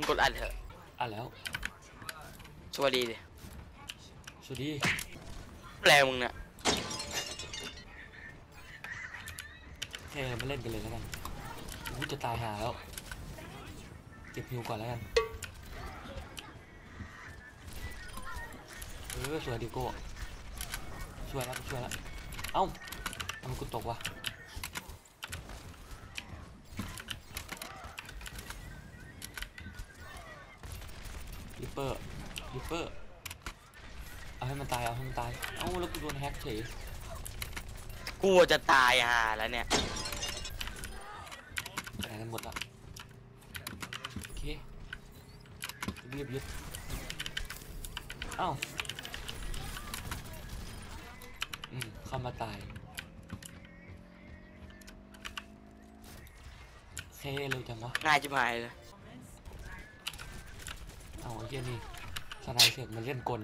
มึงกดอัดเถอะอะแล้วสวัสดีดิสวัสดีแปลมึงเนี่ยโอเคมาเล่นกันเลยแล้วกันกูจะตายหาแล้วเก็บฮิวก่อนแล้วกันเออสวยดิโก้ช่วยแล้วช่วยแล้วเอ้าทำไมกูตกวะ Reaper Reaper เอาให้มันตายเอาให้มันตายเอ้าแล้วกูโดน hack เฉยกูจะตายห่าแล้วเนี่ยไปไหนกันหมดละโอเครีบยึดเอ้าอืมเข้ามาตายโอเคเร็วจังวะง่ายจิบหายเลย เอาไอ้เหี้ยนี่สไนเสร็จมันเล่นกล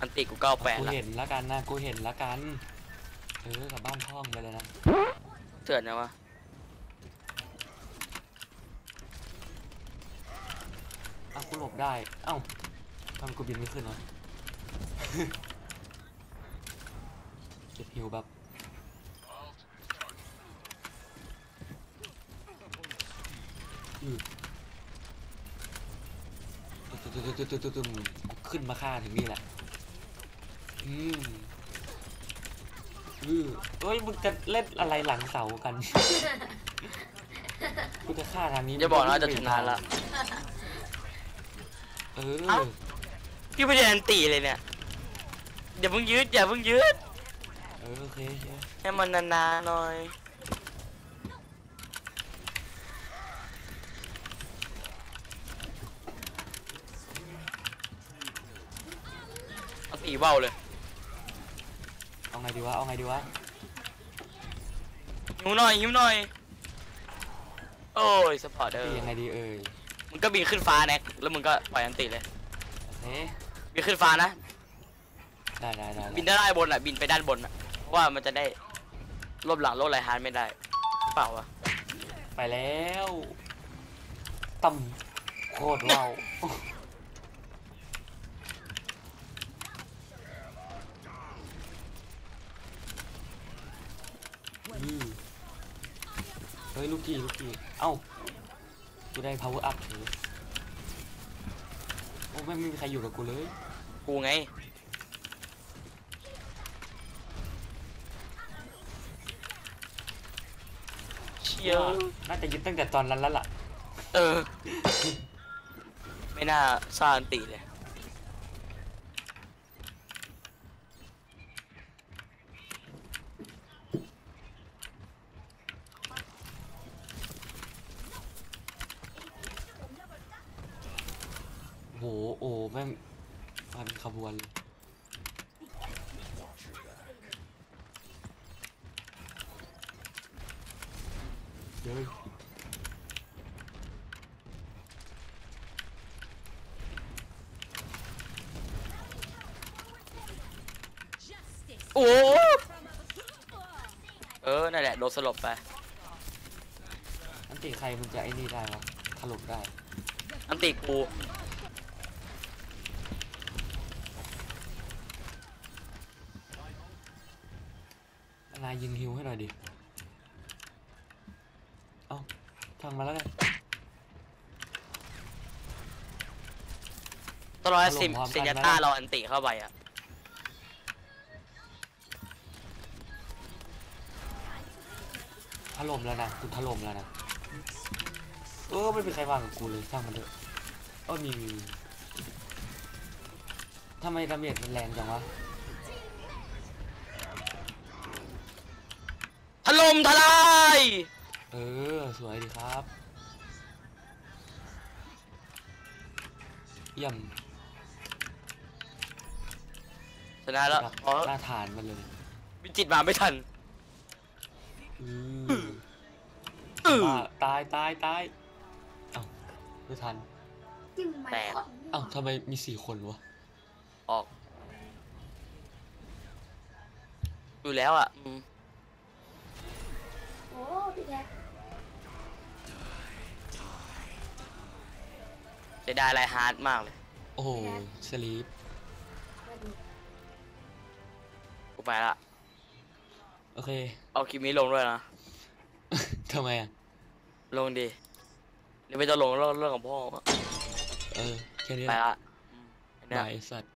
อันติกูเก้าแปดกูละเห็นแล้วกันนะกูเห็นแล้วกันเออกลับบ้านพ่องไปเลยนะเถื่อนนะวะเอ้ากูหลบได้เอ้าทำไมกูบินไม่ขึ้นวะ เก็บฮิวแบบอือ ตึ๊ดตึ๊ดตึ๊ดตึ๊ดตึ๊ดตึ๊ดกูขึ้นมาฆ่าถึงนี่แหละ อืมอือเฮ้ยมึงจะเล่นอะไรหลังเสากันกูจะฆ่าทางนี้อย่าบอกนะว่าจะชนละเอเอ้า พี่ไม่ได้อันติเลยเนี่ยอย่าเพิ่งยืดอย่าเพิ่งยืดเออโอเคโอเคให้มันนานๆหน่อย อีเบ้าเลยเอาไงดีวะ เอาไงดีวะ หิวหน่อยหิวหน่อย โอ้ยสปอร์ตเออยังไงดีเอ่ยมึงก็บินขึ้นฟ้าแน็กแล้วมึงก็ปล่อยอันติเลยโอเคบินขึ้นฟ้านะได้ได้ได้บินได้านบนอะบินไปด้านบนอะเพราะว่ามันจะได้ลบหลังโลกไรฮาร์ดไม่ได้เปล่าวะไปแล้วต่ำโคตรเล่าอือ เฮ้ยลูกกี้ลูกกี้เอ้ากูได้ power up เฉยโอ้ไม่ไม่มีใครอยู่กับกูเลยกูไง เชียน่าจะยึดตั้งแต่ตอนนั้นแล้วล่ะ เออ ไม่น่าสร้างอันติเลย โห โอ้แม่งมาเป็นขบวนเลยเดี๋ยวโอ้เออ นั่นแหละ โดนสลบไป อันติใครมันจะไอ้นี่ได้วะถล่มได้ อันติกู นายยิงฮิวให้หน่อยดิ เอ้าทางมาแล้วกันต้องรอให้ถล่ซิมมพร้อมกันเซนยาไหมต้าล่ะเราอันติเข้าไปอะ ถล่มแล้วนะกูถล่มแล้วนะ เออไม่เป็นใครวางกับกูเลยช่างมันเถอะเออมีมีมีทำไมดาเมจมันแรงจังวะ ถล่มทลาย เออ สวยดีครับ เยี่ยมชนะแล้วกับอ๋อหน้าฐานมันเลยวิจิตรมาไม่ทันอืออือบ้าตายตายตายเอ้าไม่ทันแตกเอ้าทำไมมีสี่คนวะ ออก อยู่แล้วอะอืมโอ้แท็ก จะได้ไรฮาร์ดมากเลย โอ้โหสลีปมาดูกูไปละ โอเค เอาคลิปนี้ลงด้วยนะ ทำไมอะ ลงดิหรือไม่ต้องลงเรื่องเรื่องของพ่อ เออ แค่นี้ไปแหละละอืมเนี่ยบายไอ้สัตว์